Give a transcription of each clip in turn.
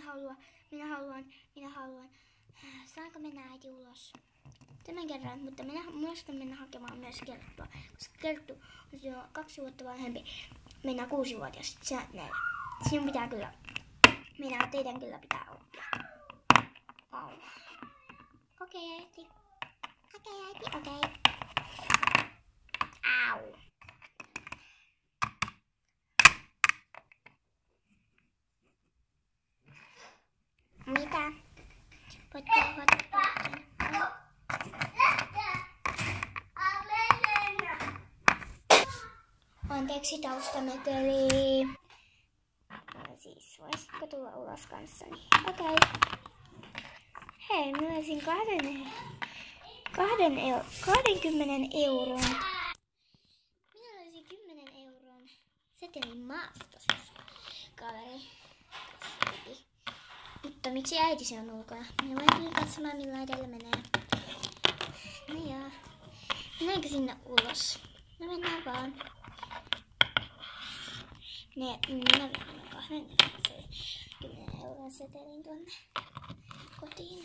haluan, minä haluan. Saanko mennä äiti ulos? Tämän kerran, mutta minä muistan mennä hakemaan myös Kerttua, koska Kerttu on jo kaksi vuotta vanhempi. Minä kuusivuotias. Se, ne, sinun pitää kyllä, minä teidän kyllä pitää oppia. Au. Okei okay, äiti. Okei okay, äiti, okei. Okay. Au. Anteeksi taustameteli. Siis, voisitko tulla ulos kanssani? Okei. Okay. Hei, mä löysin kahden, kahden eu, 20 euron. Minä löysin 10 euron setelin maasta, siis kaveri. Mutta miksi äiti se on ulkona? Minä voin kyllä katsomaan millä edellä menee. No joo. Mennäänkö sinne ulos? No mennään vaan. Ne, minä menen kahden 10 euron setelin tuonne kotiin.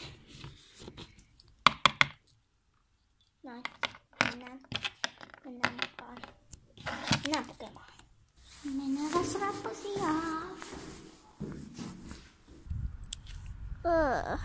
Noin. Mennään. Mennään mukaan. Mennään pukemaan. Mennään tässä rappasia. 饿。